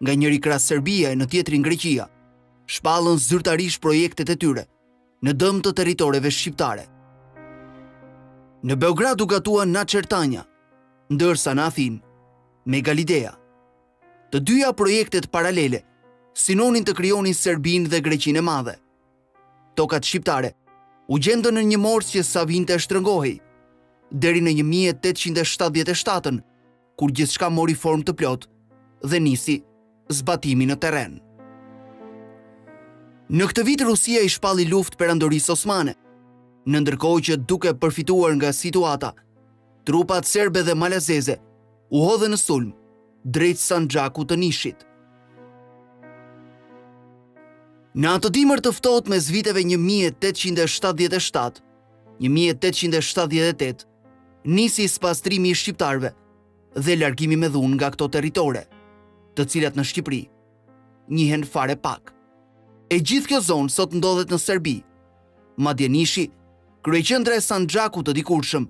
nga njëri krah Serbia e në tjetrin Greqia, shpallën zyrtarisht projektet e tyre në dëm të territoreve shqiptare. Në Beograd u gatua Naçertanja, ndërsa në Athinë Megali Idea. Të dyja projektet paralele synonin të krijonin Serbinë dhe Greqinë e Madhe. Tokat shqiptare u gjendën në një morsë që sa vinte e shtrëngohej, deri në 1877-ën, kur gjithçka mori formë të plotë dhe nisi zbatimi në terren. Në këtë vit Rusia i shpalli luftë Perandorisë Osmane, në ndërkohë që duke përfituar nga situata, trupat serbe dhe malazeze u hodhën në sulm drejt Sanxhakut të Nishit. Në atë dimër të ftohtë mes viteve 1877, 1878, Nisi spastrimi i shqiptarëve dhe largimi me dhunë nga këto territore, të cilat në Shqipëri njihen fare pak. E gjithë kjo zonë sot ndodhet në Serbi. Madje Nishi, kryeqendra e Sanxhakut të dikurshëm,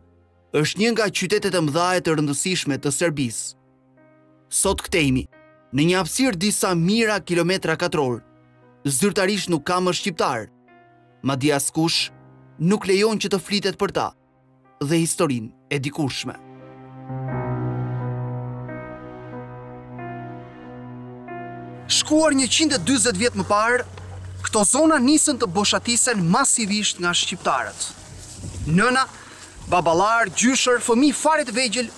është një nga qytetet e mëdha e të rëndësishme të Serbisë. Sot këtejmi, në një hapësirë disa mijëra kilometra katrorë, zyrtarisht nuk ka më shqiptarë. Madje askush nuk lejon që të flitet për ta. dhe historinë e dikurshme. Shkuar 140 vjet më parë, këto zona nisën të boshatisen masivisht nga shqiptarët. Nëna, baballarë, gjyshër, fëmijë fare të vegjël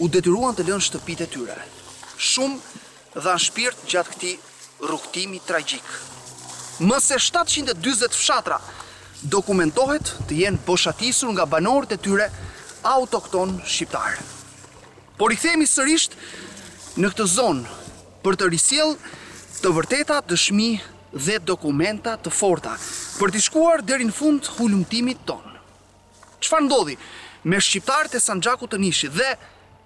u detyruan të lënë shtëpitë e tyre. Shumë dhanë shpirt gjatë këtij rrugëtimi tragjik. Më se shtatëqind e dyzet fshatra dokumentohet të jenë boshatisur nga banorët e tyre autoktonë shqiptarë. Po rikthehemi sërish në këtë zonë për të risjellë të vërteta, dëshmi dhe dokumenta të forta, për t'i shkuar deri në fund hulumtimit tonë. Çfarë ndodhi me shqiptarët e Sanxhakut të Nishit dhe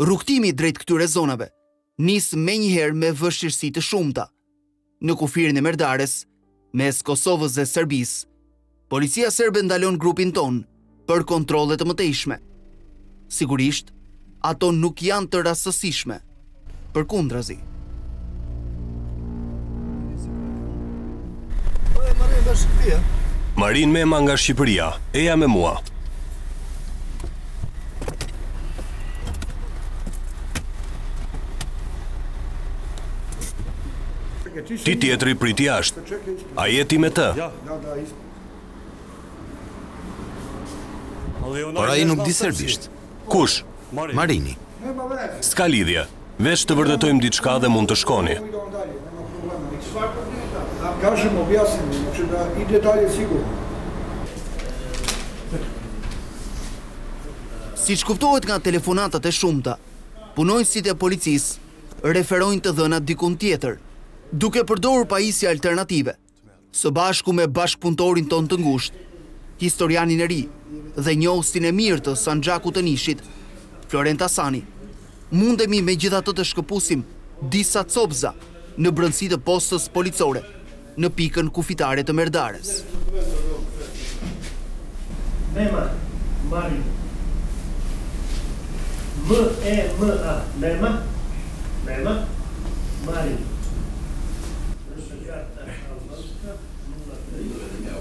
Rrugëtimi drejt këtyre zonave nis menjëherë me vështirësi të shumta. Në kufirin e Merdarës, mes Kosovës dhe Serbisë, policia serbe ndalon grupin tonë për kontrolle të mëtejshme. Sigurisht, ato nuk janë të rastësishme, përkundrazi. Marin Mema nga Shqipëria, eja me mua. Ti tjetri prit jashtë, a je ti me të? Por ai nuk di serbisht. Kush? Marini. S'ka lidhje. Veç të vërtetojmë diçka dhe mund të shkoni. Siç kuptohet nga telefonatat e shumta, punonjësit e policisë referojnë të dhënat dikund tjetër, duke përdorur pajisje alternative. Së bashku me bashkëpunëtorin tonë të ngushtë, historianin e ri dhe njohësin e mirë të Sanxhakut të Nishit, Florent Asani, mundemi megjithatë të shkëpusim disa copëza në brendësi të postës policore në pikën kufitare të Merdares.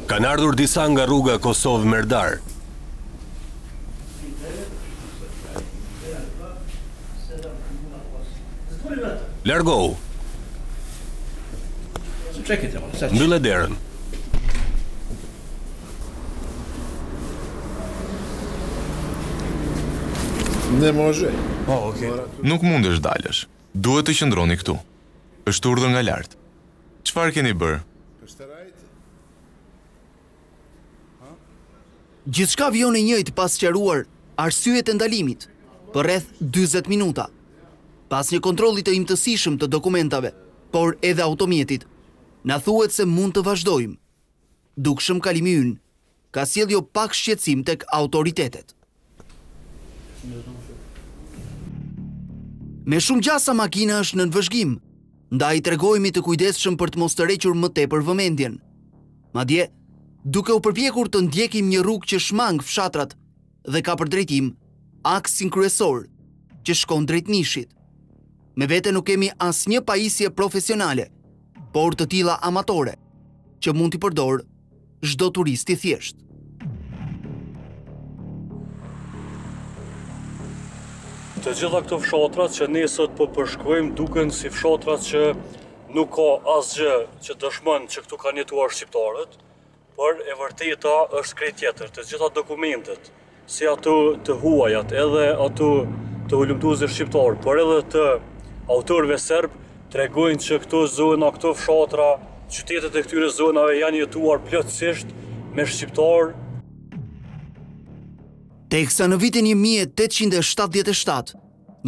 Kanë ardhur disa nga rruga Kosovë-Merdar. Largohu! Mbylle derën! Nuk mund të dalësh. Duhet të qëndroni këtu. Është urdhër nga lart. Çfarë keni bërë? Gjithçka vijon e njëjtë pa sqaruar arsyet e ndalimit për rreth dyzet minuta. Pas një kontrolli të imtësishëm të dokumentave, por edhe automjetit, na thuhet se mund të vazhdojmë. Dukshëm kalimi ynë ka sjellë jo pak shqetësim tek autoritetet. Me shumë gjasa makina është nën vëzhgim, ndaj tregohemi të kujdesshëm për të mos tërhequr më tepër vëmendjen. Madje, duke u përpjekur të ndjekim një rrugë që shmang fshatrat, dhe ka për drejtim aksin kryesor që shkon drejt Nishit. Me vete nuk kemi asnjë pajisje profesionale, por të tilla amatore, që mund t'i përdorë çdo turist i thjeshtë. Të gjitha këto fshatrat që ne sot po përshkojmë duken si fshatrat që nuk ka asgjë që dëshmon që këtu kanë jetuar shqiptarët, Por e vërteta është krejt tjetër. Të gjitha dokumentet, si ato të huajat, edhe ato të hulumtuesve shqiptarë, por edhe të autorëve serbë, tregojnë që këto zona, këto fshatra, qytetet e këtyre zonave janë jetuar plotësisht me shqiptarë, Teksa në vitin një mijë e tetëqind e shtatëdhjetë e shtatë,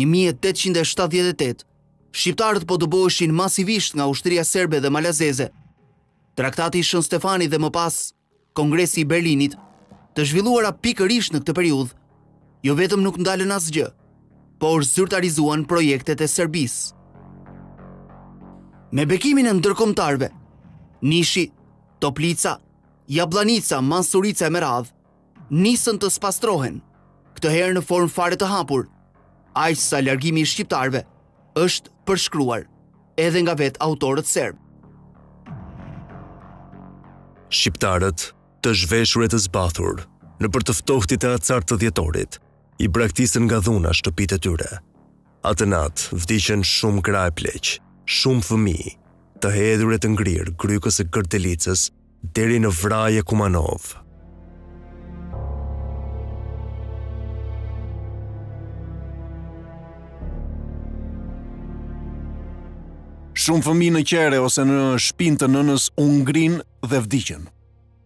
një mijë e tetëqind e shtatëdhjetë e tetë, shqiptarët po dëboheshin masivisht nga ushtria serbe dhe malazeze, Traktati i Shën Stefani dhe më pas Kongresi i Berlinit, të zhvilluara pikërisht në këtë periudhë, jo vetëm nuk ndalën asgjë, por zyrtarizuan projektet e Serbisë. Me bekimin e ndërkombëtarëve, Nishi, Toplica, Jabllanica, Mansurica e Meradh, nisën të spastrohen, këtë herë në formë fare të hapur, aq sa largimi i shqiptarëve është përshkruar edhe nga vetë autorët serbë. Shqiptarët të zhveshur e të zbathur nëpër të ftohtit e acarit të dhjetorit, i braktisën nga dhuna shtëpitë e tyre, Atë natë vdiqën shumë gra e pleq, shumë fëmijë, të hedhur e të ngrirë grykës së Gërdelicës deri në Vranjë e Kumanovë. Shumë fëmijë në qerre ose në shpinë të nënës u ngrinë dhe vdiqën.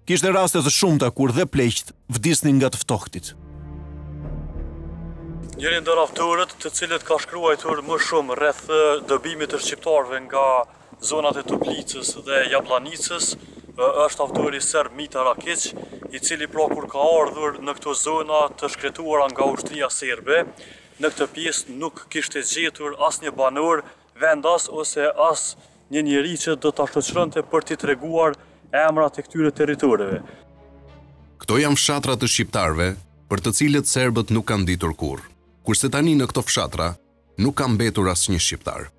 Kishte raste të shumta kur dhe pleqtë vdisnin nga të ftohtit. Njëri ndër autorët të cilët ka shkruajtur më shumë rreth dëbimit të shqiptarëve nga zonat e Toplicës dhe Jabllanicës është autori serb Mita Rakiq, i cili pra kur ka ardhur në këto zona të shkretuara nga ushtria serbe, në këtë pjesë nuk kishte gjetur asnjë banor vendas ose as një njeri që do ta shoqëronte për t'i treguar emrat e këtyre territoreve. Këto janë fshatra të shqiptarëve për të cilët serbët nuk kanë ditur kurrë, kurse tani në këto fshatra nuk ka mbetur asnjë shqiptar.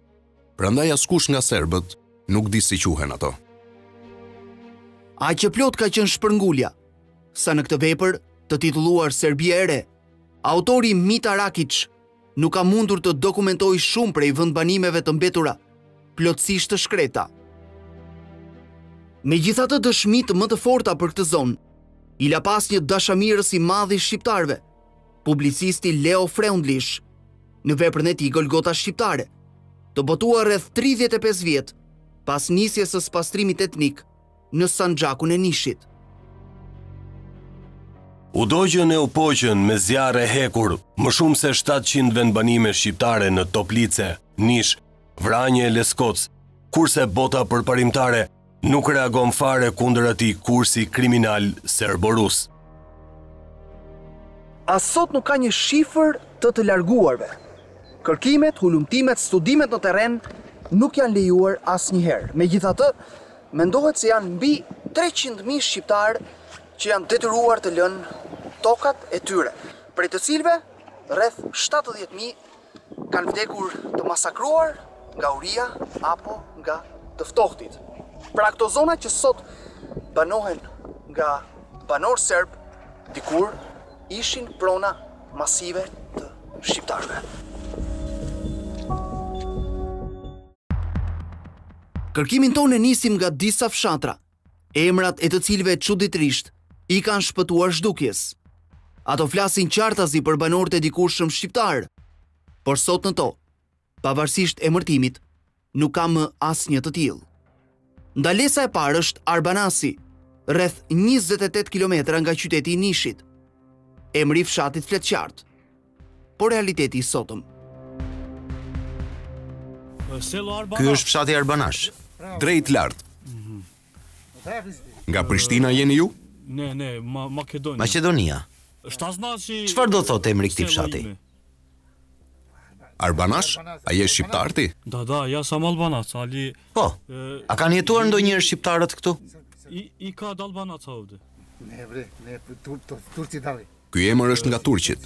Prandaj askush nga serbët nuk di si quhen ato. Aq e plotë ka qenë shpërngulja, sa në këtë vepër të titulluar Serbia e Re, autori Mita Rakiq, nuk ka mundur të dokumentojë shumë prej vendbanimeve të mbetura plotësisht të shkreta. Megjithatë dëshmitë më të forta për këtë zonë i la pas një dashamirës i madh i shqiptarëve, publicisti Leo Freundlich, në veprën e tij Golgota shqiptare, të botuar rreth 35 vjet pas nisjes së spastrimit etnik në Sanxhakun e Nishit. U dogjën e u poqën me zjarr e hekur, më shumë se shtatëqind vendbanime shqiptare në Toplicë, Nish, Vranjë e Leskoc, kurse bota përparimtare nuk reagon fare kundër atij kursi kriminal serbo-rus. As sot nuk ka një shifër të të larguarve. Kërkimet, hulumtimet, studimet në terren nuk janë lejuar asnjëherë. Megjithatë, Mendohet se janë mbi treqind mijë shqiptarë që janë detyruar të lënë tokat e tyre, prej të cilëve rreth shtatëdhjetë mijë kanë vdekur të masakruar, nga uria apo nga të ftohtit. Pra këto zona që sot banohen nga banorë serbë, dikur ishin prona masive të shqiptarëve. Kërkimin tonë e nisim nga disa fshatra, emrat e të cilëve çuditërisht i kanë shpëtuar zhdukjes. Ato flasin qartazi për banorët e dikurshëm shqiptarë, por sot në to, pavarësisht emërtimit, nuk ka më asnjë të tillë. Ndalesa e parë është Arbanasi, rreth njëzet e tetë kilometra nga qyteti i Nishit, emri i fshatit flet qartë, por realiteti i sotëm. Ky është fshati Arbanash, drejt lart. Nga Prishtina jeni ju? Ne, ne, Maqedonia. Maqedonia. Çfarë do thotë emri i këtij fshati? Arbanash? A je shqiptar ti? Da, da, ja sam albanac, ali... Po, a kanë jetuar ndonjëherë shqiptarët këtu? I, i ka dë albanac a ovde. Ne, bre, ne, tur, tur, tur, tur, tur, Ky emër është nga turqit.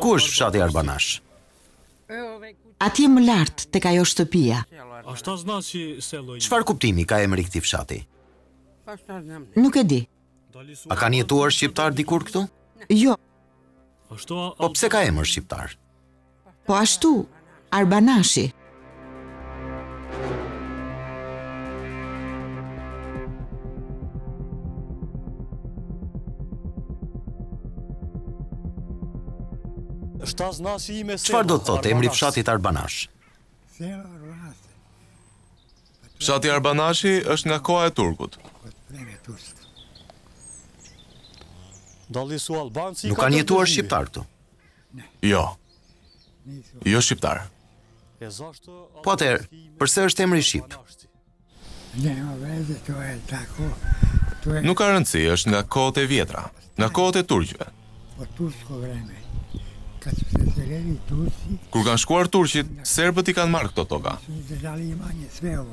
Ku është fshati Arbanash? Atje më lart tek ajo shtëpia. Çfarë kuptimi ka emri i këtij fshati? Nuk e di. A kanë jetuar shqiptarë dikur këtu? Jo. Po pse ka emër shqiptar? Po ashtu, Arbanashi. Çfarë do të thotë emri i fshatit Arbanash? Fshati Arbanashi është nga koha e turkut. Nuk kanë jetuar shqiptarë këtu. Jo. Jo shqiptarë. Po atëherë, përse është emri shqip? Nuk ka rëndësi, është nga kohët e vjetra, nga kohët e turqve. Po tursko vreme. Ka që se të redi turqi. Kur kanë shkuar turqit, serbët i kanë marrë këto toka. Një të gjali i ma një sveo,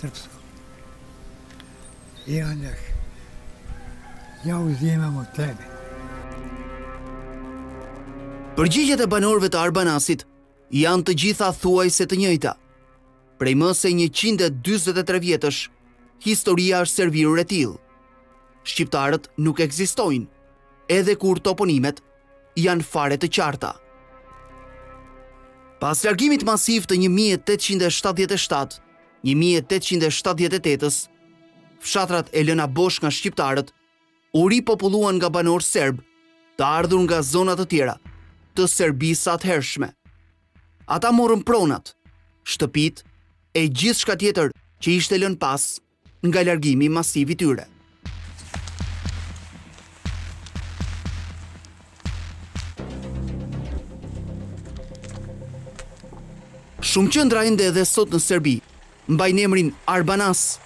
srpsko. Iandesh, ja u zhjema më tebe. Përgjigjet e banorëve të Arbanasit janë të gjitha thuajse të njëjta. Prej më se 143 vjetësh, historia është servirur e tillë. Shqiptarët nuk ekzistojnë, edhe kur toponimet janë fare të qarta. Pas largimit masiv të 1877, një mijë e tetëqind e shtatëdhjetë e tetë-s, fshatrat e lëna bosh nga shqiptarët u ripopulluan nga banorë serbë të ardhur nga zona të tjera të Serbisë së atëhershme. Ata morën pronat, shtëpitë e gjithçka tjetër që ishte lënë pas nga largimi masiv i tyre. Shumë qëndra ende edhe sot në Serbi, mbajnë emrin Arbanas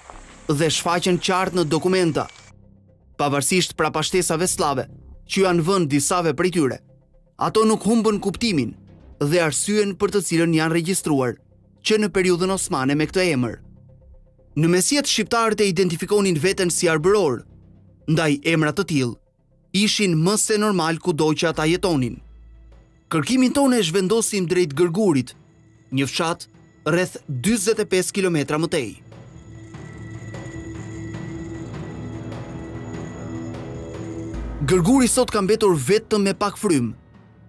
dhe shfaqen qartë në dokumenta, pavarësisht prapashtesave sllave, që u janë vënë disave prej tyre, ato nuk humbën kuptimin dhe arsyen për të cilën janë regjistruar. që në periudhën osmane me këtë emër. Në mesjetë shqiptarët e identifikonin veten si arbërorë, ndaj emra të tillë ishin më se normal kudo që ata jetonin. Kërkimin tonë e zhvendosim drejt Gërgurit, një fshat rreth 45 km më tej. Gërguri sot ka mbetur vetëm me pak frymë,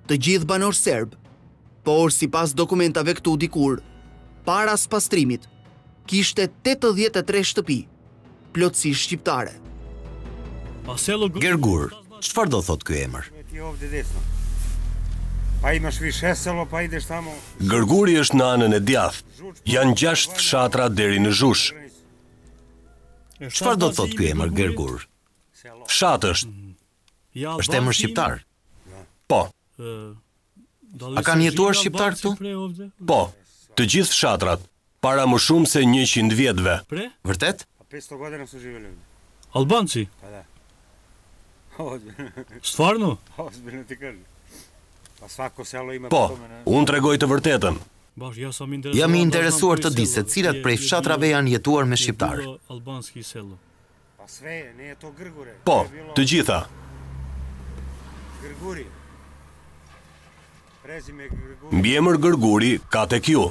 të gjithë banorë serbë, por sipas dokumentave këtu dikur, para spastrimit, kishte 83 shtëpi, plotësisht shqiptare. Gergur, çfarë do thotë ky emër? Gërguri është në anën e djathtë, janë gjashtë fshatra deri në Zhush. Çfarë do thotë ky emër, Gergur? Fshat është, Është emër shqiptar? Po. A kanë jetuar shqiptarë këtu? Po. Të gjithë fshatrat, para më shumë se njëqind vjetëve. Vërtet? Albanci? Stvarno? Po, unë tregoj të vërtetën. Jam i interesuar të di se cilat prej fshatrave janë jetuar me shqiptarë. Po, të gjitha. Mbiemër Gërguri ka tek ju.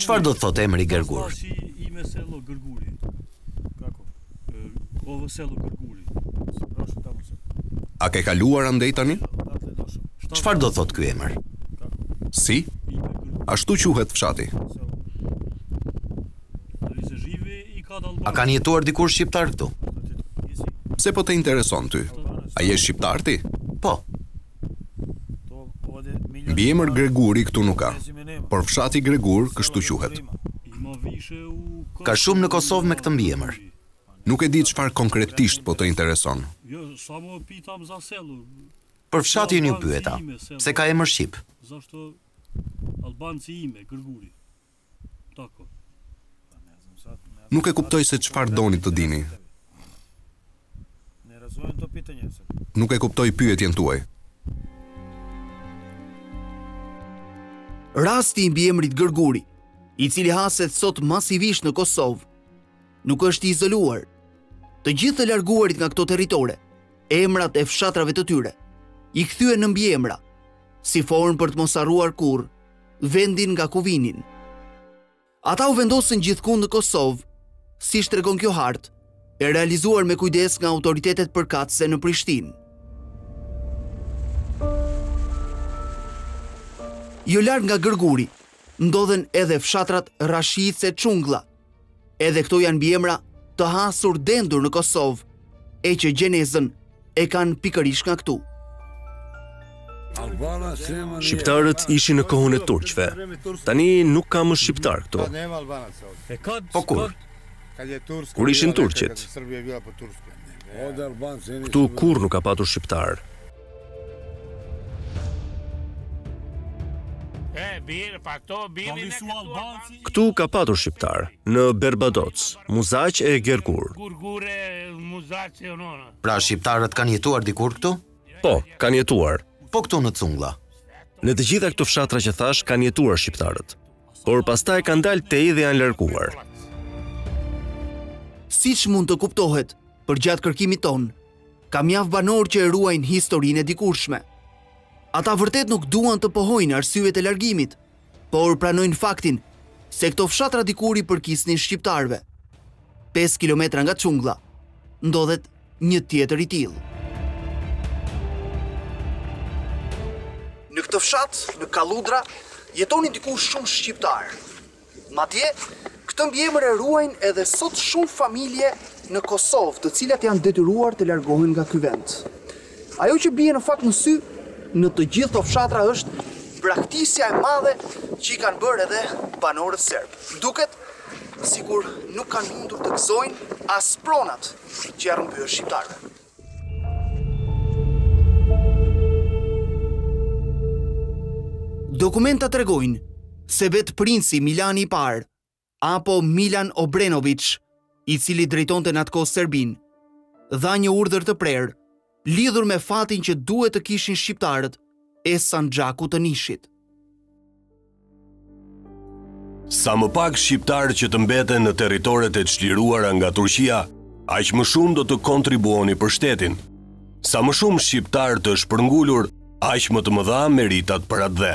Çfarë do të thotë emri Gërgur? A ke kaluar andej tani? Çfarë do të thotë ky emër? Si? Ashtu quhet fshati. A kanë jetuar dikur shqiptarë këtu? Pse po të intereson ty? A je shqiptar ti? Po. Mbiemër Greguri këtu nuk ka, por fshati Gregur kështu quhet. Ka shumë në Kosovë me këtë mbiemër. Nuk e di çfarë konkretisht po të intereson. Për fshatin ju pyeta, se ka emër shqip. Nuk e kuptoj se çfarë doni të dini. Nuk e kuptoj pyetjen tuaj. Rasti i mbiemrit Gërguri, i cili haset sot masivisht në Kosovë, nuk është i izoluar. Të gjithë të larguarit nga këto territore, emrat e fshatrave të tyre, i kthyen në mbiemra, si formë për të mos harruar kurrë, vendin nga ku vinin. Ata u vendosën gjithkund në Kosovë, siç tregon kjo hartë, e realizuar me kujdes nga autoritetet përkatëse në Prishtinë. Jo larg nga Gërguri, ndodhen edhe fshatrat Rashicë e Çunglla, Edhe këto janë mbiemra të hasur dendur në Kosovë, e që gjenezën e kanë pikërisht nga këtu. Shqiptarët ishin në kohën e turqve. Tani nuk ka më shqiptarë këtu. Po kur? Kur ishin turqit? Këtu kurrë nuk ka patur shqiptarë. Këtu ka patur shqiptarë, në Berbadoc, Muzaq e Gergur. Pra shqiptarët kanë jetuar dikur këtu? Po, kanë jetuar. Po këtu në Çunglla? Në të gjitha këto fshatra që thashë kanë jetuar shqiptarët. Por pastaj kanë dalë tej dhe janë larguar. Siç mund të kuptohet, përgjatë kërkimit tonë, ka mjaft banorë që e ruajnë historinë e dikurshme. Ata vërtet nuk duan të pohojnë arsyet e largimit, por pranojnë faktin se këto fshatra dikur i përkisnin shqiptarëve. 5 kilometra nga Çunglla ndodhet një tjetër i tillë. Në këtë fshat, në Kalludra, jetonin dikur shumë shqiptarë. Madje, këtë mbiemër e ruajnë edhe sot shumë familje në Kosovë, të cilat janë detyruar të largohen nga ky vend. Ajo që bie në fakt në sy në të gjithë këto fshatra është braktisja e madhe që i kanë bërë edhe banorët serbë. Duket sikur nuk kanë mundur të gëzojnë as pronat që ia rrëmbyen shqiptarëve. Dokumenta tregojnë se vetë princi Milani i Parë Apo Milan Obrenoviç, i cili drejtonte në atë kohë Serbinë, dha një urdhër të prerë lidhur me fatin që duhet të kishin shqiptarët e Sanxhakut të Nishit. Sa më pak shqiptarë që të mbeten në territoret e çliruara nga Turqia, aq më shumë do të kontribuoni për shtetin. Sa më shumë shqiptarë të shpërngulur, aq më të mëdha meritat për atdhe.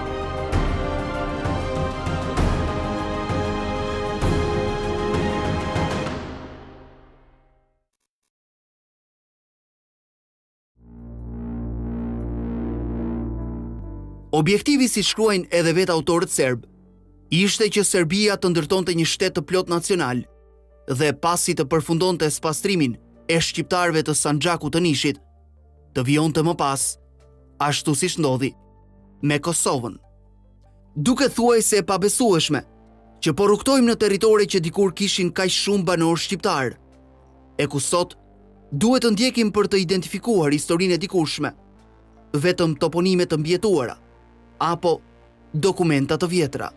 Objektivi siç shkruajnë edhe vetë autorët serbë, ishte që Serbia të ndërtonte një shtet të plotë nacional dhe pasi të përfundonte spastrimin e shqiptarëve të Sanxhakut të Nishit, të vijonte më pas, ashtu siç ndodhi. me Kosovën. Duket thuajse e pabesueshme që po rrugtojmë në territore që dikur kishin kaq shumë banorë shqiptarë, e ku sot duhet të ndjekim për të identifikuar historinë e dikurshme, vetëm toponime të mbijetuara apo dokumenta të vjetra.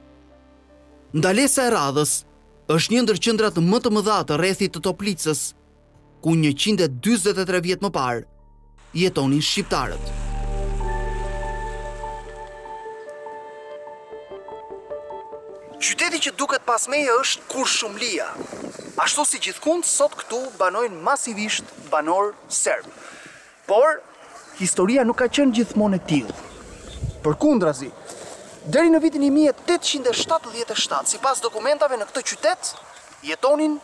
Ndalesa e radhës është një ndër qendrat më të mëdha të rrethit të Toplicës, ku njëqind e dyzet e tre vjet më parë jetonin shqiptarët. Qyteti që duket pas meje është Kurshumlia. Ashtu si gjithkund, sot këtu banojnë masivisht banorë serbë. Por historia nuk ka qenë gjithmonë e tillë. Përkundrazi, deri në vitin 1877, sipas dokumentave në këtë qytet jetonin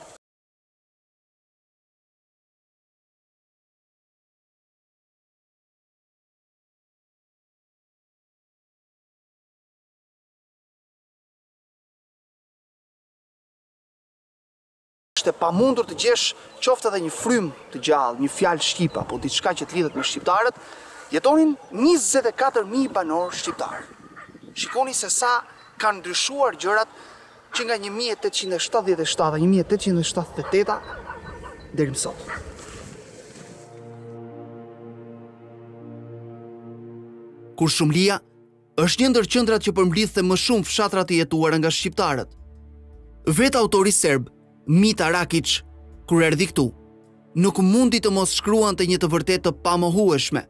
është e pamundur të gjesh qoftë edhe një frymë të gjallë, një fjalë shqip apo diçka që të lidhet me shqiptarët, jetonin 24000 banorë shqiptarë. Shikoni se sa kanë ndryshuar gjërat që nga një mijë e tetëqind e shtatëdhjetë e shtatë a një mijë e tetëqind e shtatëdhjetë e teta deri më sot. Kurshumlia është një ndër qendrat që përmblidhte më shumë fshatra të jetuara nga shqiptarët. Vetë autori serb, Mita Rakiq, kur erdhi këtu, nuk mundi të mos shkruante një të vërtetë të pamohueshme,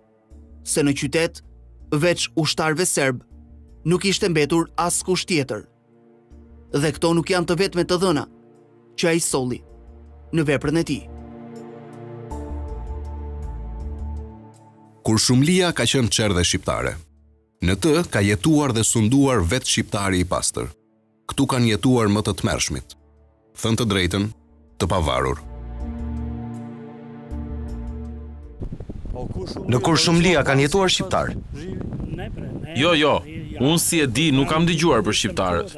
se në qytet veç ushtarëve serbë nuk ishte mbetur askush tjetër. Dhe këto nuk janë të vetmet të dhëna që ai solli në veprën e tij. Kurshumlia ka qenë çerdhe shqiptare. Në të ka jetuar dhe sunduar vetë shqiptari i pastër. Këtu kanë jetuar më të tmerrshmit. Thënë të drejtën, të pavarur. Në Kurshumli a kanë jetuar shqiptarë? Jo, jo. Unë s'e di, nuk kam dëgjuar për shqiptarët.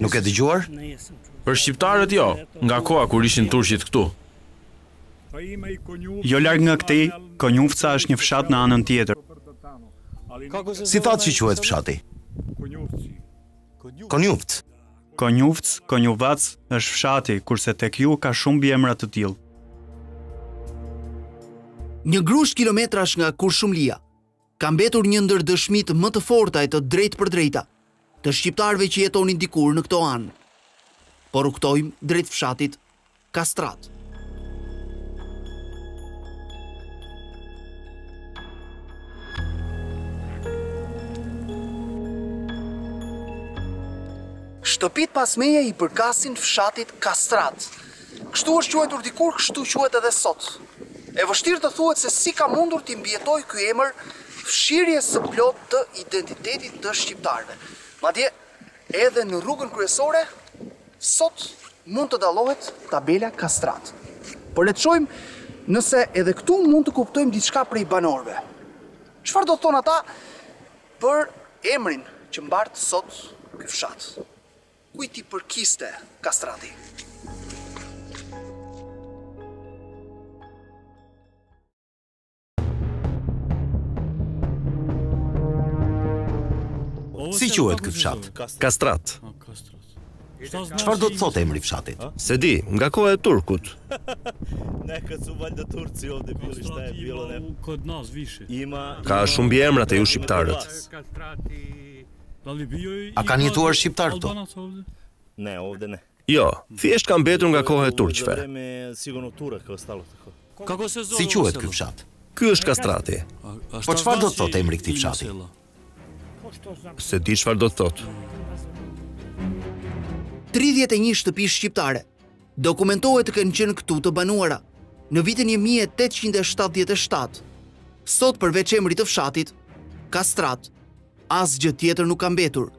Nuk ke dëgjuar? Për shqiptarët jo, nga koha kur ishin turqit këtu. Jo larg nga këtej, Konjufca është një fshat në anën tjetër. Si thatë që quhet fshati? Konjufc. Konjufc, Konjuvac, është fshati, kurse tek ju ka shumë mbiemra të tillë. Një grusht kilometrash nga Kurshumlia, ka mbetur një ndër dëshmitë më të forta e të drejtpërdrejta të shqiptarëve që jetonin dikur në këto anë. Po rrugtojmë drejt fshatit Kastrat. Shtëpitë pas meje i përkasin fshatit Kastrat. Kështu është quajtur dikur, kështu quhet edhe sot. E vështirë të thuhet se si ka mundur t'i mbijetojë ky emër fshirjes së plotë të identitetit të shqiptarëve. Madje, Edhe në rrugën kryesore sot mund të dallohet tabela Kastrat. Por le të shohim nëse edhe këtu mund të kuptojmë diçka prej banorëve. Çfarë do të thonë ata për emrin që mbart sot ky fshat? Kujt i përkiste Kastrati? Si quhet ky fshat? Kastrat. Çfarë do të thotë emri i fshatit? S'e di, nga koha e turkut. Ne ka su val do turci ovde bili shta e bilën e kod nas vishi. Ima Ka shumë mbiemra te ju shqiptarët. Kastrati. A kanë jetuar shqiptarë këtu? Ne, ovde ne. Jo, thjesht ka mbetur nga koha e turqve. Si quhet ky fshat? Ky është Kastrati. Po çfarë do të thotë emri i këtij fshati? S'e di çfarë do të thotë. 31 shtëpi shqiptare dokumentohet të kenë qenë këtu të banuara në vitin 1877. Sot përveç emrit të fshatit, Kastrat, Asgjë tjetër nuk ka mbetur,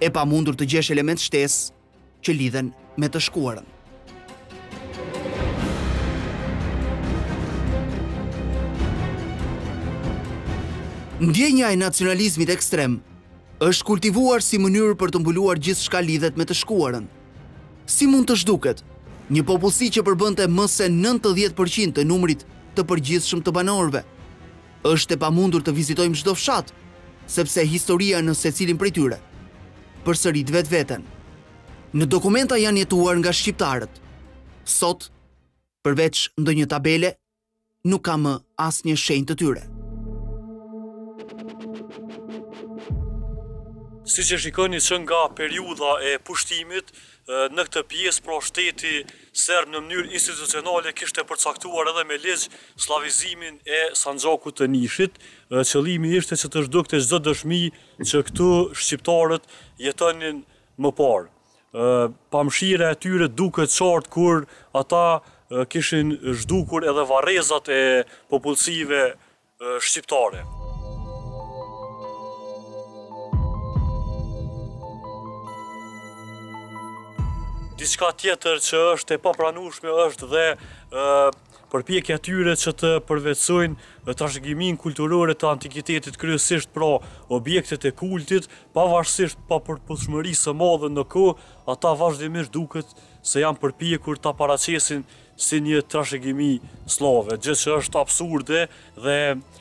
e pamundur të gjesh elementë shtesë që lidhen me të shkuarën. Ndjenja e nacionalizmit ekstrem është kultivuar si mënyrë për të mbuluar gjithçka lidhet me të shkuarën. Si mund të zhduket një popullsi që përbënte më se 90% të numrit të përgjithshëm të banorëve, Është e pamundur të vizitojmë çdo fshat, sepse historia në secilin prej tyre përsërit vetveten. Në dokumenta janë jetuar nga shqiptarët. Sot, përveç ndonjë tabele, nuk ka më asnjë shenjë të tyre. Siç e shikoni që nga periudha e pushtimit, Në këtë pjesë, pra shteti serb në mënyrë institucionale kishte përcaktuar edhe me ligj sllavizimin e Sanxhakut të Nishit. Qëllimi ishte që të zhdukte çdo dëshmi që këtu shqiptarët jetonin më parë. Pamëshira e tyre duket qartë kur ata kishin zhdukur edhe varrezat e popullsive shqiptare. Diçka tjetër që është e papranueshme është dhe përpjekja e tyre që të përvetësojnë trashëgiminë kulturore të antikitetit kryesisht pra objektet e kultit, pavarësisht papërputhshmërisë së madhe në kohë, ata vazhdimisht duket se janë përpjekur ta paraqesin si një trashëgimi sllave, gjë që është absurde dhe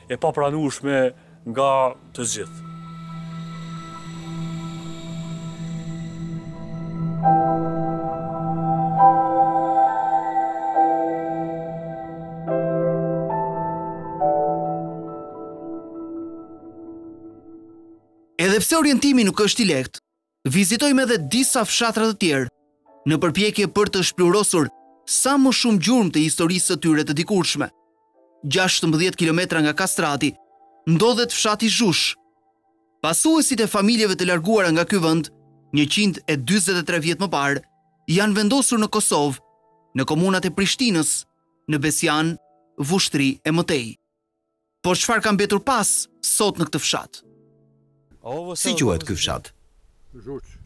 e papranueshme nga të gjithë. Edhe pse orientimi nuk është i lehtë, vizitojmë edhe disa fshatra të tjerë, në përpjekje për të shpluhurosur sa më shumë gjurmë të historisë së tyre të dikurshme. 16 kilometra nga Kastrati, ndodhet fshati Zhush. Pasuesit e familjeve të larguara nga ky vend, 143 vjet më parë, janë vendosur në Kosovë, në komunat e Prishtinës, në Besianë, Vushtri e më tej. Por çfarë ka mbetur pas sot në këtë fshat? Si quhet ky fshat?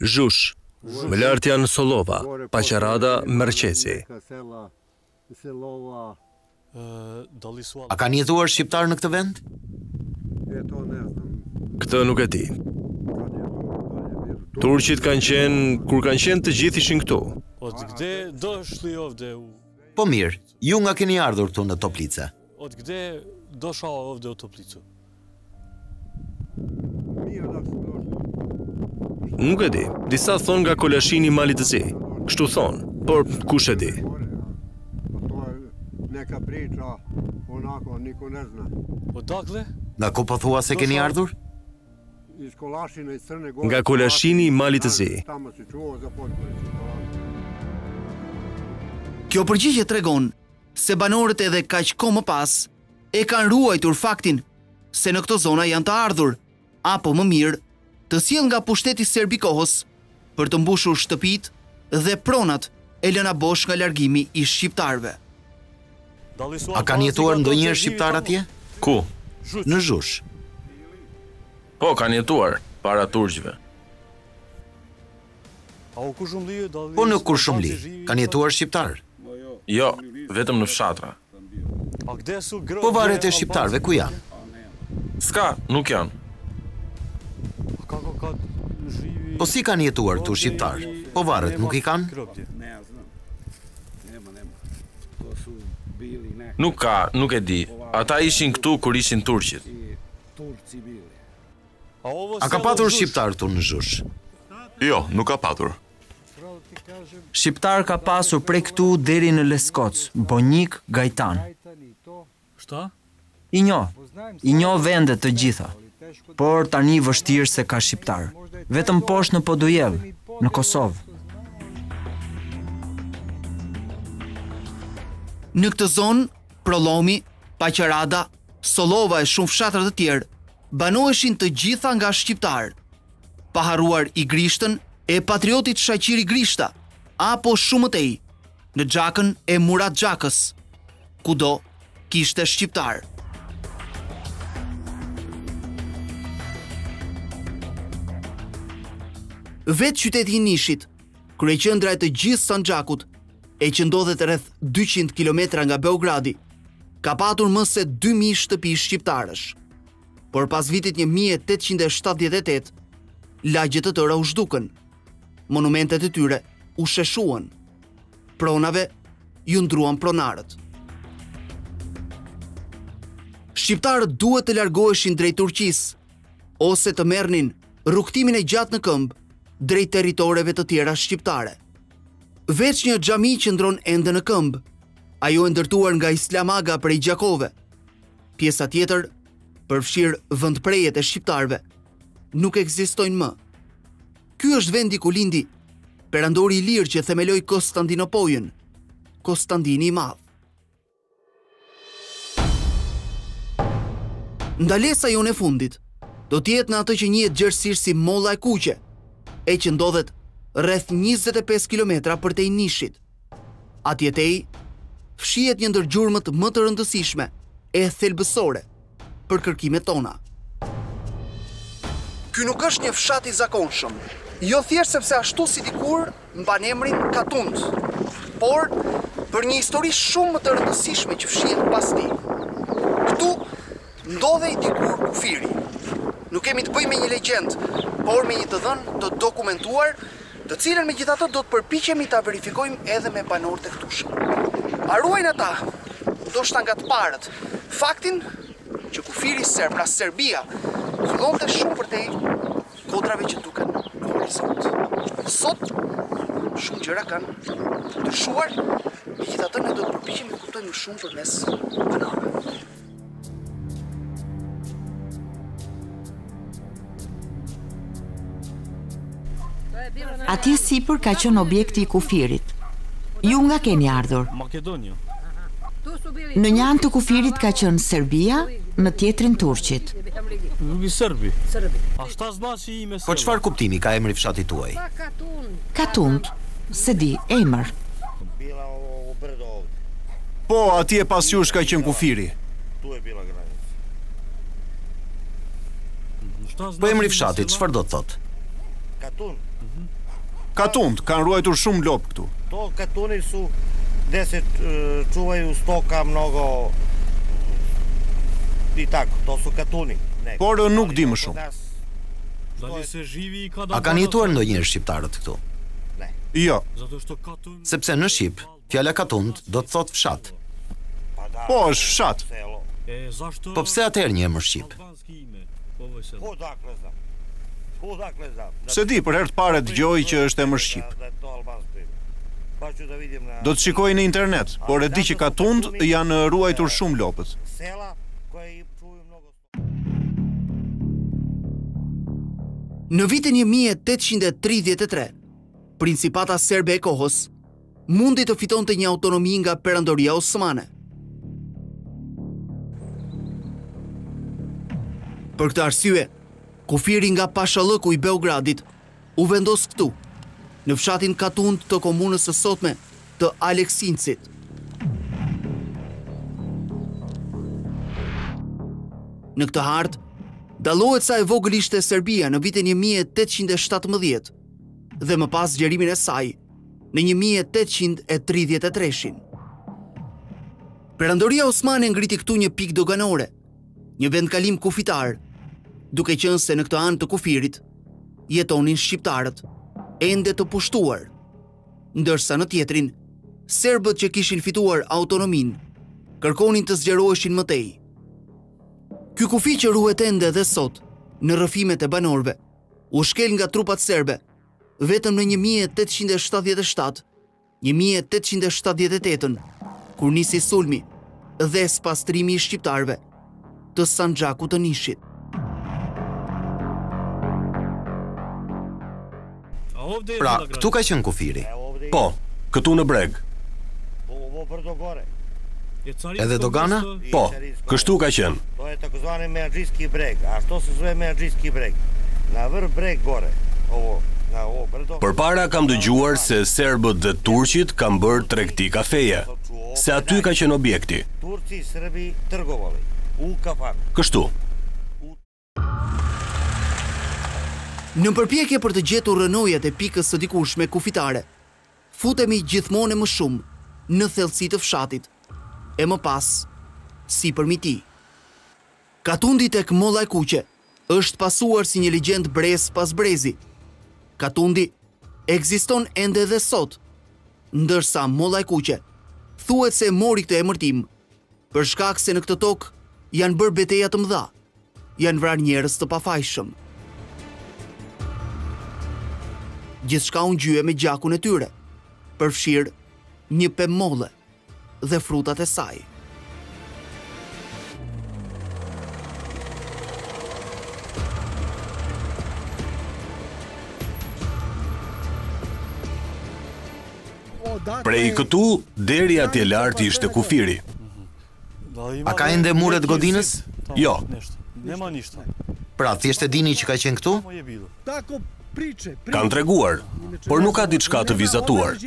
Zhush. Më lart janë Sollova, Paqarada, Merqesi. A kanë jetuar shqiptarë në këtë vend? Këtë nuk e di. Turqit kanë qenë, kur kanë qenë të gjithë ishin këtu. Po mirë, ju nga keni ardhur këtu në Toplicë? Od gde došao ovde u Toplicu? Nuk e di, disa thonë nga Kolashini i Malit të Zi, kështu thonë, por kush e di. Odakle? Nga ku po thua se keni ardhur? Nga Kolashini i Malit të Zi. Kjo përgjigje tregon se banorët edhe kaq kohë më pas e kanë ruajtur faktin se në këto zona janë të ardhur, apo më mirë, të sjellë nga pushteti serb i kohës, për të mbushur shtëpitë dhe pronat e lëna bosh nga largimi i shqiptarëve. A kanë jetuar ndonjëherë shqiptarë atje? Ku? Në Zhush. Po, kanë jetuar, para turqve. Po në Kurshumli kanë jetuar shqiptarë? Jo, vetëm në fshatra. Po varret e shqiptarëve ku janë? S'ka, nuk janë. Po si kanë jetuar këtu shqiptarë? Po varret nuk i kanë? Nuk ka, nuk e di. Ata ishin këtu kur ishin turqit. A ka patur shqiptarë këtu në Zhush? Jo, nuk ka patur. Shqiptarë ka pasur prej këtu deri në Leskoc, Bojnik, Gajtan. I njoh, i njoh vendet të gjitha. Por tani vështirë se ka shqiptarë. Vetëm poshtë në Podujevë, në Kosovë. Në këtë zonë, Prollomi, Paqarada, Sollova e shumë fshatra të tjerë banoheshin të gjitha nga shqiptarë. Pa harruar Igrishtën e patriotit Shaqir Igrishta, apo shumë më tej, në Gjakën e Murat Gjakës, kudo kishte shqiptarë. Vetë qyteti i Nishit Kryeqendra e të gjithë Sanxhakut, e që ndodhet rreth 200 kilometra nga Beogradi, ka patur më se 2000 shtëpi shqiptarësh. Por pas vitit 1878, lagje të tëra u zhdukën. Monumentet e tyre u sheshuan. Pronave ju ndruan pronarët. Shqiptarët duhet të largoheshin drejt Turqisë, ose të merrnin rrugëtimin e gjatë në këmbë drejt territoreve të tjera shqiptare. Veç një xhami qëndron ende në këmbë, ajo e ndërtuar nga Islam Aga prej Gjakove. Pjesa tjetër, përfshirë vendprehjet e shqiptarëve, nuk ekzistojnë më. Ky është vendi ku lindi perandori ilir që themeloi Kostandinopojën, Kostandini i Madh. Ndalesa jonë e fundit do të jetë në atë që njihet gjerësisht si Molla e Kuqe, e që ndodhet rreth 25 kilometra përtej Nishit. Atje tej fshihet një ndër gjurmët më të rëndësishme e thelbësore për kërkimet tona. Ky nuk është një fshat i zakonshëm, jo thjesht sepse ashtu si dikur mban emrin Katund, por për një histori shumë më të rëndësishme që fshihet pas tij. Këtu ndodhej dikur kufiri. Nuk kemi të bëjmë me një legjendë, por me një të dhënë të dokumentuar të cilën megjithatë do të përpiqemi ta verifikojmë edhe me banorët e këtushëm. A ruajnë ata, ndoshta nga të parët, faktin që kufiri serb, pra Serbia, fillonte shumë përtej kodrave që duken në horizont. Sot shumë gjëra kanë ndryshuar, megjithatë ne do të përpiqemi të kuptojmë më shumë përmes banorëve. Atje sipër ka qenë objekti i kufirit. Ju nga keni ardhur? Maqedonia. Në një anë të kufirit ka qenë Serbia, në tjetrin Turqit. Nuk i serbi. Serbi. Po çfarë kuptimi ka emri i fshatit tuaj? Katund, s'e di, emër. Po, atje pas jush ka qenë kufiri. Po emri i fshatit, çfarë do të thotë? Katund, kanë ruajtur shumë lopë këtu. To katuni su gde se čuvaju stoka mnogo i tak, to su katuni. Por nuk di më shumë. A kanë jetuar ndonjëherë shqiptarët këtu? Jo. Sepse në shqip, fjala katund do të thotë fshat. Po, është fshat. Po pse atëherë një emër shqip? S'e di, për herë të parë e dëgjoj që është emër shqip. Do të shikoj në internet, por e di që katund janë ruajtur shumë lopët. Në vitin 1833, Principata Serbe e kohës mundi të fitonte një autonomi nga perandoria Osmane. Për këtë arsye, kufiri nga pashallëku i Beogradit U vendos këtu, në fshatin Katund të komunës së sotme të Aleksincit. Në këtë hartë, dallohet sa e vogël ishte Serbia në vitin 1817 dhe më pas zgjerimin e saj në 1833-shin. Perandoria Osmane ngriti këtu një pikë doganore, Një vendkalim kufitar, duke qenë se në këtë anë të kufirit jetonin shqiptarët ende të pushtuar, ndërsa në tjetrën serbët që kishin fituar autonominë kërkonin të zgjeroheshin më tej. Ky kufi që ruhet ende dhe sot në rrëfimet e banorëve u shkel nga trupat serbe vetëm në 1877 Një mijë e tetëqind e shtatëdhjetë e tetën, kur nisi sulmi dhe spastrimi i shqiptarëve të Sanxhakut të Nishit. Pra, këtu ka qenë kufiri. Po, këtu në breg. Edhe dogana? Po, kështu ka qenë. Përpara kam dëgjuar se serbët dhe turqit kanë bërë tregti kafeje, se aty ka qenë objekti. Kështu. Në përpjekje për të gjetur rrënojat e pikës së dikurshme kufitare, futemi gjithmonë e më shumë në thellësi të fshatit, e më pas sipër mbi të. Katundi tek Molla e Kuqe është pasuar si një legjendë brez pas brezi. Katundi ekziston ende edhe sot, ndërsa Molla e Kuqe thuhet se e mori këtë emërtim për shkak se në këtë tokë janë bërë beteja të mëdha. Janë vrarë njerëz të pafajshëm. Gjithçka u ngjye me gjakun e tyre, përfshirë një pemë molle dhe frutat e saj. Prej këtu deri atje lart ishte kufiri. A ka ende muret godinës? Jo. Pra, thjesht e dini që ka qenë këtu? Kanë treguar, por nuk ka diçka të vizatuar.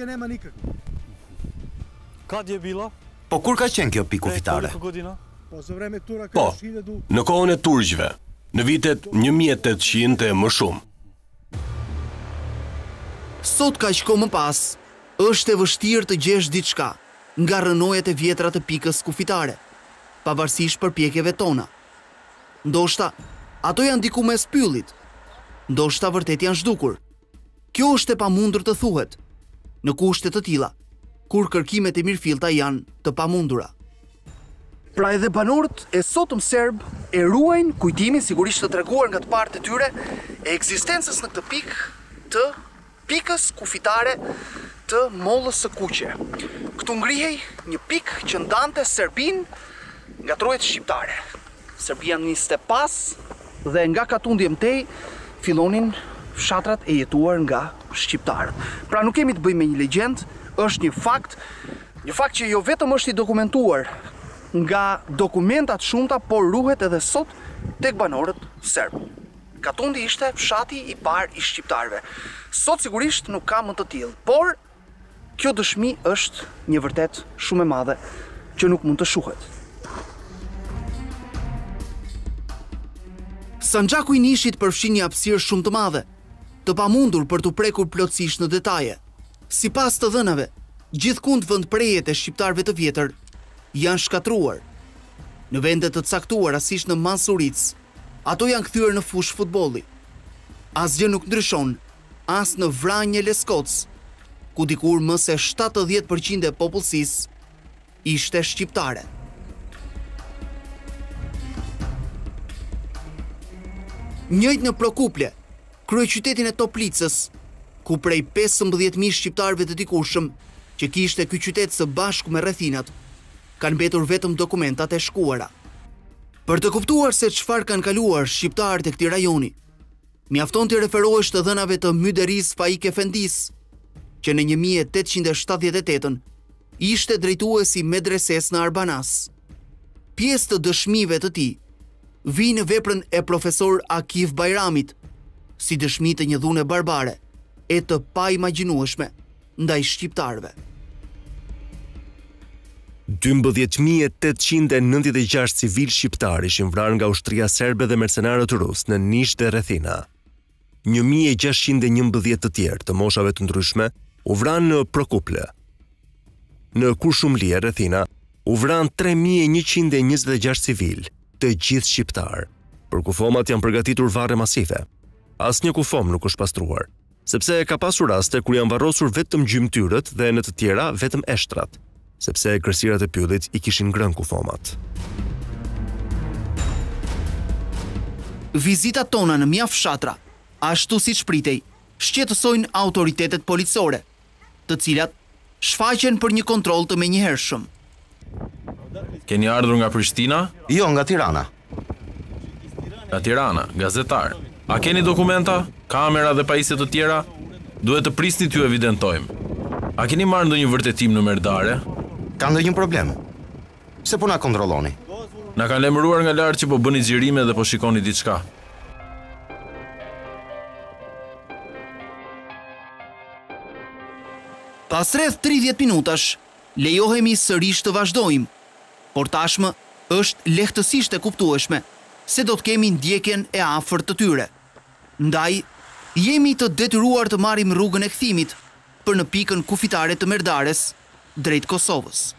Po kur ka qenë kjo pikë kufitare? Po, në kohën e turqve, në vitet 1800 e më shumë. Sot kaq kohë më pas, është e vështirë të gjesh diçka. Nga rrënojat e vjetra të pikës kufitare, pavarësisht përpjekjeve tona. Ndoshta, ato janë diku mes pyllit. Ndoshta vërtet janë zhdukur. Kjo është e pamundur të thuhet, në kushte të tilla, kur kërkimet e mirëfillta janë të pamundura. Pra edhe banorët e sotëm serbë e ruajnë kujtimin, sigurisht të treguar nga të parët e tyre, e ekzistencës në këtë pikë të pikës kufitare të Mollës së Kuqe. Këtu ngrihej një pikë që ndante Serbinë nga trojet shqiptare. Serbia niste pas. Dhe nga Katundi e më tej fillonin fshatrat e jetuar nga shqiptarët. Pra nuk kemi të bëjmë me një legjendë, është një fakt, një fakt që jo vetëm është i dokumentuar nga dokumenta të shumta, por ruhet edhe sot tek banorët serbë. Katundi ishte fshati i parë i shqiptarëve. Sot sigurisht nuk ka më të tillë, por kjo dëshmi është një e vërtetë shumë e madhe që nuk mund të shuhet. Sanxhaku i Nishit përfshin një hapësirë shumë të madhe, të pamundur për t'u prekur plotësisht në detaje. Sipas të dhënave, gjithkund vendprehjet e shqiptarëve të vjetër janë shkatërruar. Në vende të caktuara siç në Masuricë, Ato janë kthyer në fushë futbolli. Asgjë nuk ndryshon as në Vranjë e Leskoc, ku dikur më se shtatëdhjetë për qind e popullsisë ishte shqiptare. Njëjtë në Prokuple, kryeqytetin e Toplicës, ku prej pesëmbëdhjetë mijë shqiptarëve të dikurshëm që kishte ky qytet së bashku me rrethinat, Kanë mbetur vetëm dokumentat e shkruara. Për të kuptuar se çfarë kanë kaluar shqiptarët e këtij rajoni, mjafton t'i referohesh të dhënave të myderriz Faik Efendisë, që në një mijë e tetëqind e shtatëdhjetë e tetën ishte drejtues i medresesë në Arbanas. Pjesë të dëshmive të tij vijnë në veprën e profesor Akif Bajramit, si dëshmi të një dhune barbare e të paimagjinueshme. ndaj shqiptarëve. Dymbëdhjetë mijë e tetëqind e nëntëdhjetë e gjashtë civilë shqiptarë ishin vrarë nga ushtria serbe dhe mercenarët rusë në Nish dhe rrethina. Një mijë e gjashtëqind e njëmbëdhjetë të tjerë të moshave të ndryshme u vranë në Prokuplë. Në Kurshumli e rrethina u vranë tre mijë e njëqind e njëzet e gjashtë civilë, të gjithë shqiptarë. Për kufomat janë përgatitur varre masive. Asnjë kufomë nuk është pastruar. Sepse ka pasur raste kur janë varrosur vetëm gjymtyrët dhe në të tjera vetëm eshtrat. Sepse egërsirat e pyllit i kishin ngrënë kufomat. Vizitat tona në mjaft fshatra, ashtu siç pritej, shqetësojnë autoritetet policore. të cilat shfaqen për një kontroll të menjëhershëm. Keni ardhur nga Prishtina? Jo, nga Tirana. Nga Tirana, gazetarë. A keni dokumenta, kamera dhe pajisje të tjera? Duhet të prisni t'ju evidentojmë. A keni marrë ndonjë vërtetim në Merdare? Ka ndonjë problem? Pse po na kontrolloni? Na kanë lajmëruar nga lart që po bëni xhirime dhe po shikoni diçka. Pas rreth 30 minutash, lejohemi sërish të vazhdojmë, por tashmë është lehtësisht e kuptueshme se do të kemi ndjekjen e afërt të tyre. Ndaj, jemi të detyruar të marrim rrugën e kthimit për në pikën kufitare të Merdares. drejt Kosovës.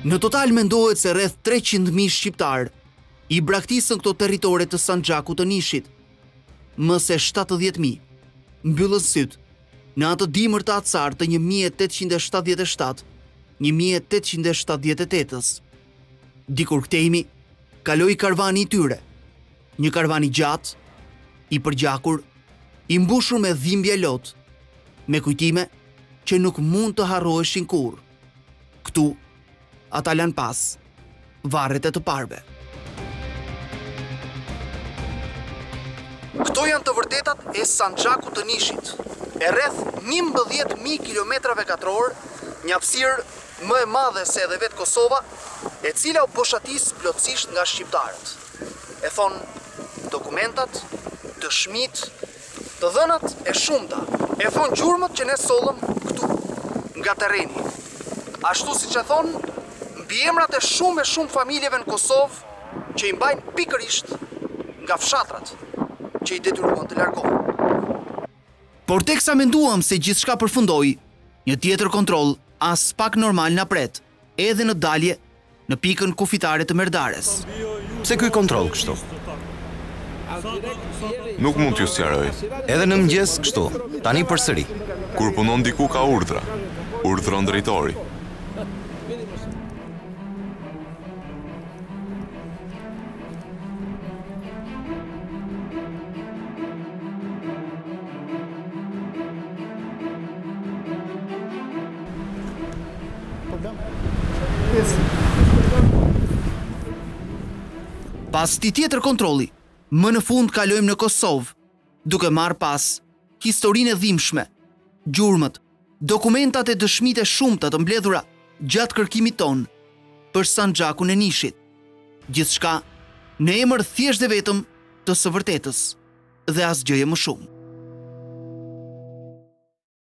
Në total mendohet se rreth 300.000 shqiptarë i braktisën këto territore të Sanxhakut të Nishit, më se 70.000, mbyllën sytë në atë dimër të acartë të 1877-1878-ës. Dikur këtejmi kaloi karvani i tyre, një karvan i gjatë, i përgjakur, i mbushur me dhimbje e lot, me kujtime që nuk mund të harroheshin kurrë. Këtu ata lanë pas varret e të parëve. Këto janë të vërtetat e Sanxhakut të Nishit, e rreth njëmbëdhjetë mijë kilometrave katrorë, një hapësirë më e madhe se edhe vetë Kosova, e cila u boshatis plotësisht nga shqiptarët. E thonë dokumentat, dëshmitë, të dhënat e shumta, e thonë gjurmët që ne sollëm këtu, nga terreni, ashtu siç e thonë mbiemrat e shumë e shumë familjeve në Kosovë që i mbajnë pikërisht nga fshatrat që i detyruan të largohen. Por teksa menduam se gjithçka përfundoi, një tjetër kontroll aspak normal na pret, edhe në dalje në pikën kufitare të Merdarës. Pse ky kontroll kështu? Nuk mund t'ju sqaroj. Edhe në mëngjes kështu, tani përsëri. Kur punon diku ka urdhra. Urdhron drejtori. Pas këtij tjetër kontrolli, më në fund kalojmë në Kosovë. duke marrë pas historinë e dhimbshme, gjurmët, dokumentat e dëshmitë e shumta të mbledhura gjatë kërkimit tonë për Sanxhakun e Nishit. Gjithçka në emër thjesht dhe vetëm të së vërtetës dhe asgjëje më shumë.